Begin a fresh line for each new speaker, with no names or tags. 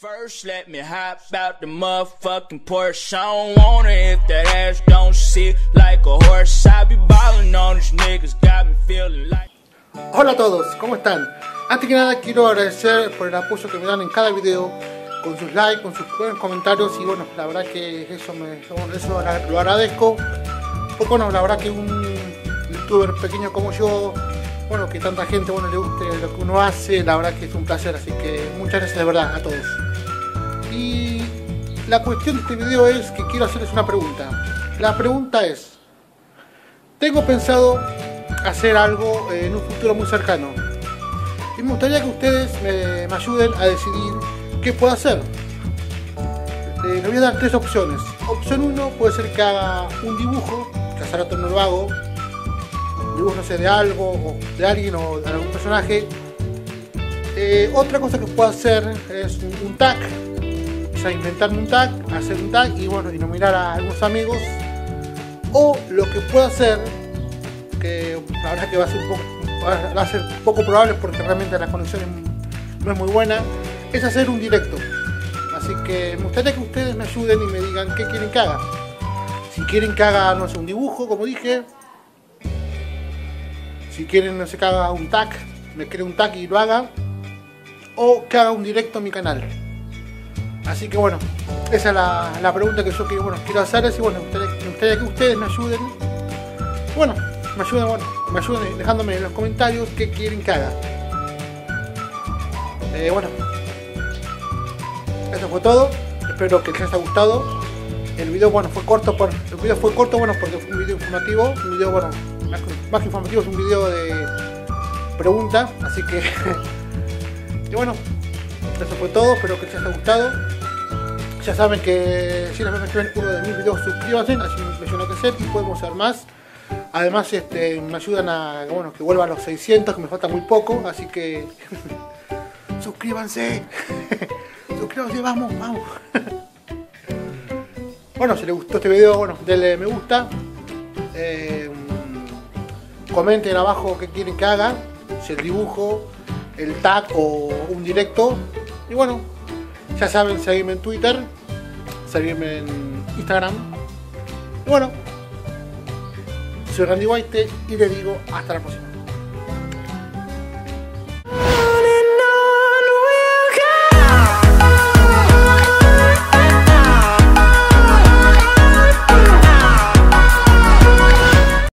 First, let me hop out the motherfucking Porsche. I don't if that ass don't sit like a horse. I be ballin' on these niggas, got me feeling like.
Hola a todos, ¿cómo están? Antes que nada quiero agradecer por el apoyo que me dan en cada video, con sus likes, con sus buenos comentarios y bueno, la verdad que eso, me, eso lo agradezco. Porque bueno, la verdad que un youtuber pequeño como yo, bueno, que tanta gente bueno, le guste lo que uno hace, la verdad que es un placer, así que muchas gracias de verdad a todos. Y la cuestión de este video es que quiero hacerles una pregunta. La pregunta es, tengo pensado hacer algo en un futuro muy cercano. Y me gustaría que ustedes me, ayuden a decidir qué puedo hacer. Eh, les voy a dar tres opciones. Opción 1 puede ser que haga un dibujo, que hace rato no lo hago. dibujo, no sé, de algo, o de alguien o de algún personaje. Eh, otra cosa que puedo hacer es un, tag. O sea, inventarme un tag, hacer un tag y bueno, y nominar a algunos amigos. O lo que puedo hacer que la verdad que va a ser poco, va a probable porque realmente la conexión no es muy buena, es hacer un directo. Así que me gustaría que ustedes me ayuden y me digan qué quieren que haga. Si quieren que haga, no sé, un dibujo, como dije. Si quieren, no sé, que haga un tag, me cree un tag y lo haga. O que haga un directo en mi canal. Así que bueno, esa es la, pregunta que yo quiero, bueno, quiero hacer. Y bueno, me gustaría que ustedes me ayuden. Bueno, me ayuden, bueno, me ayuden dejándome en los comentarios qué quieren que haga. Eh, bueno, eso fue todo. Espero que les haya gustado. El video, bueno, fue corto el video fue corto, bueno, porque fue un video informativo, un video, bueno, más, informativo, es un video de pregunta, así que, y bueno, eso fue todo. Espero que les haya gustado. Ya saben que si les a uno de mis videos, suscríbanse, así me suena que hacer y podemos hacer más. Además este, me ayudan a bueno, que vuelva a los 600, que me falta muy poco, así que suscríbanse. suscríbanse, vamos, vamos. bueno, si les gustó este video, bueno, denle me gusta. Eh, comenten abajo qué quieren que haga, si el dibujo, el tag o un directo. Y bueno, ya saben, seguirme en Twitter, seguirme en Instagram. Bueno, soy Randy White y le digo hasta la próxima.